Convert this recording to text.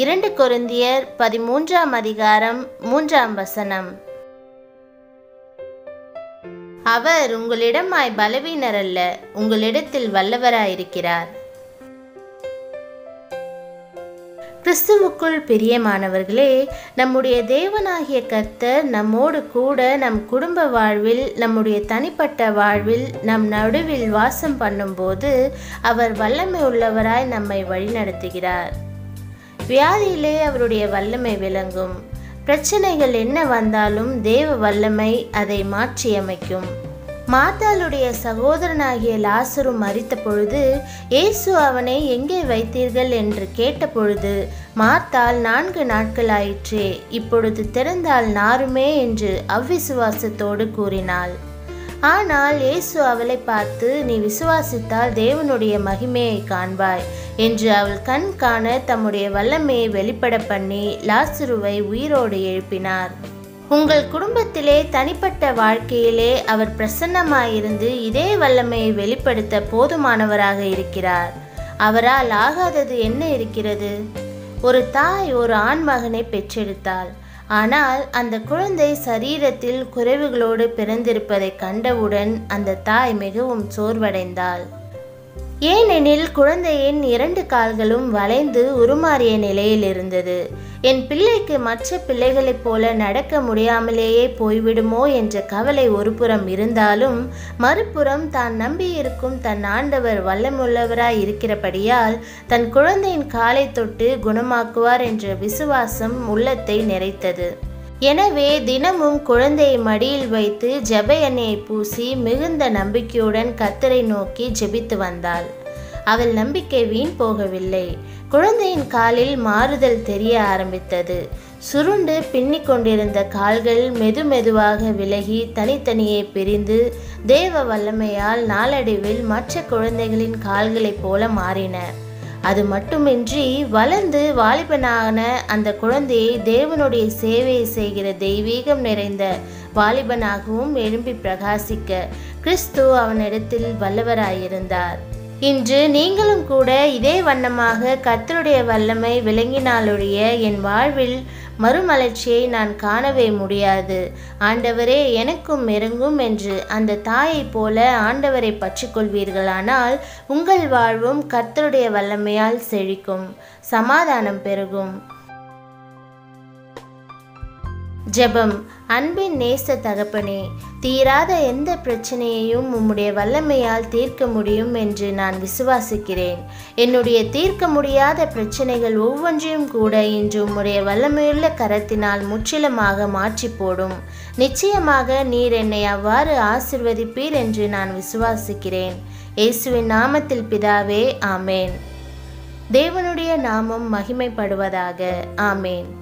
இரண்டு கொருந்தியர் பதிமூன்றாம் அதிகாரம் மூன்றாம் வசனம். அவர் உங்களிடமாய் பலவீனர் அல்ல உங்களிடத்தில் வல்லவராயிருக்கிறார். கிறிஸ்துவுக்குள் பிரியமானவர்களே நம்முடைய தேவனாகிய கர்த்தர் நம்மோடு கூட நம் குடும்ப வாழ்வில் நம்முடைய தனிப்பட்ட வாழ்வில் நம் நடுவில் வாசம் பண்ணும்போது அவர் வல்லமை உள்ளவராய் நம்மை வழிநடத்துகிறார். வியாதியிலே அவருடைய வல்லமை விளங்கும். பிரச்சனைகள் என்ன வந்தாலும் தேவ வல்லமை அதை மாற்றியமைக்கும். மாத்தாளுடைய சகோதரனாகிய லாசரு மறித்த பொழுது இயேசு அவனை எங்கே வைத்தீர்கள்? என்று கேட்டபொழுது மார்த்தால் நான்கு நாட்கள் ஆயிற்றே இப்பொழுது திறந்தால் நாருமே என்று அவ்விசுவாசத்தோடு கூறினாள். ஆனால் இயேசு அவளை பார்த்து நீ விசுவாசித்தால் தேவனுடைய மகிமையை காண்பாய் என்று அவள் கண் காண தம்முடைய வல்லமையை வெளிப்பட பண்ணி லாசுருவை உயிரோடு எழுப்பினார். உங்கள் குடும்பத்திலே தனிப்பட்ட வாழ்க்கையிலே அவர் பிரசன்னமாயிருந்து இதே வல்லமையை வெளிப்படுத்த போதுமானவராக இருக்கிறார். அவரால் ஆகாதது என்ன இருக்கிறது? ஒரு தாய் ஒரு ஆண் மகனை பெற்றெடுத்தாள். ஆனால் அந்த குழந்தை சரீரத்தில் குறைவுகளோடு பிறந்திருப்பதை கண்டவுடன் அந்த தாய் மிகவும் சோர்வடைந்தாள். ஏனெனில் குழந்தையின் இரண்டு கால்களும் வளைந்து உருமாறிய நிலையில் இருந்தது. என் பிள்ளைக்கு மற்ற பிள்ளைகளைப் போல நடக்க முடியாமலேயே போய்விடுமோ என்ற கவலை ஒருபுறம் இருந்தாலும் மறுபுறம் தான் நம்பியிருக்கும் தன் ஆண்டவர் வல்லமுள்ளவராய் இருக்கிறபடியால் தன் குழந்தையின் காலை தொட்டு குணமாக்குவார் என்ற விசுவாசம் உள்ளத்தை நிறைத்தது. எனவே தினமும் குழந்தையை மடியில் வைத்து ஜெப எண்ணெயை பூசி மிகுந்த நம்பிக்கையுடன் கத்தரை நோக்கி ஜெபித்து வந்தாள். அவள் நம்பிக்கை வீண் போகவில்லை. குழந்தையின் காலில் மாறுதல் தெரிய ஆரம்பித்தது. சுருண்டு பின்னிக் கொண்டிருந்த கால்கள் மெது மெதுவாக விலகி தனித்தனியே பிரிந்து தேவ வல்லமையால் நாளடைவில் மற்ற குழந்தைகளின் கால்களைப் போல மாறின. அது மட்டுமின்றி வளர்ந்து வாலிபனான அந்த குழந்தையை தேவனுடைய சேவையை செய்கிற தெய்வீகம் நிறைந்த வாலிபனாகவும் எழும்பி பிரகாசிக்க கிறிஸ்து அவனிடத்தில் வல்லவராயிருந்தார். இன்று நீங்களும் கூட இதே வண்ணமாக கர்த்தருடைய வல்லமை விளங்கினாலொழிய என் வாழ்வில் மறுமலர்ச்சியை நான் காணவே முடியாது. ஆண்டவரே எனக்கும் இறங்கும் என்று அந்த தாயைப் போல ஆண்டவரை பற்றிக்கொள்வீர்களானால் உங்கள் வாழ்வும் கர்த்தருடைய வல்லமையால் செழிக்கும். சமாதானம் பெருகும். ஜெபம். அன்பின் நேச தகப்பனே தீராத எந்த பிரச்சனையையும் உம்முடைய வல்லமையால் தீர்க்க முடியும் என்று நான் விசுவாசிக்கிறேன். என்னுடைய தீர்க்க முடியாத பிரச்சனைகள் ஒவ்வொன்றையும் கூட இன்று உம்முடைய வல்லமையுள்ள கரத்தினால் முற்றிலுமாக மாற்றி போடும். நிச்சயமாக நீர் என்னை அவ்வாறு ஆசிர்வதிப்பீர் என்று நான் விசுவாசிக்கிறேன். இயேசுவின் நாமத்தில் பிதாவே ஆமேன். தேவனுடைய நாமம் மகிமைப்படுவதாக ஆமேன்.